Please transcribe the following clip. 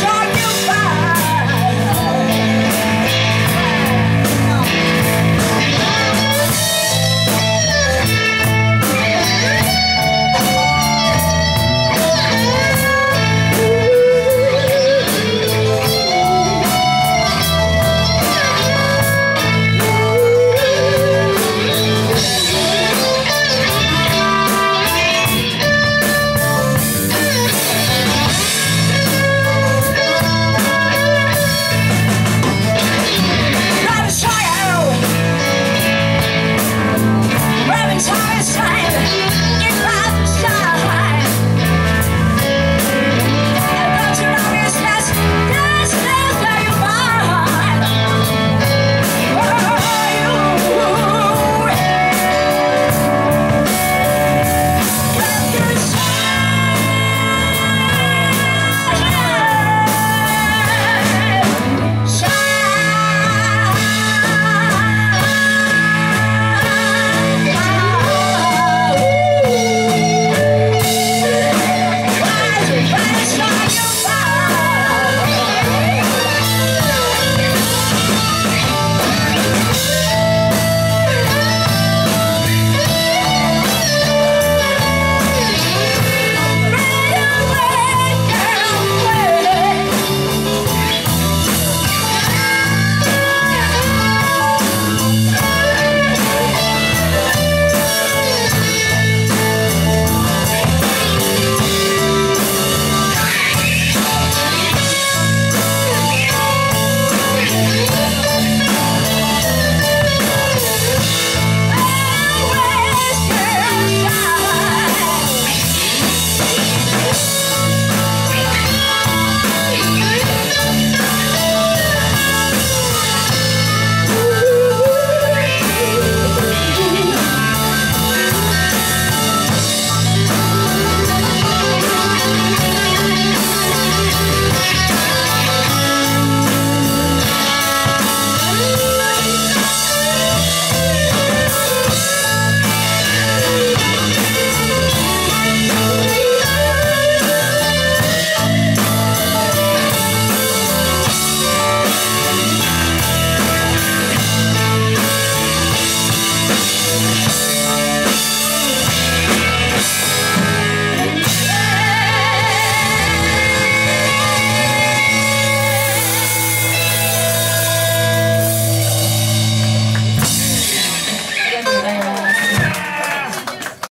shine.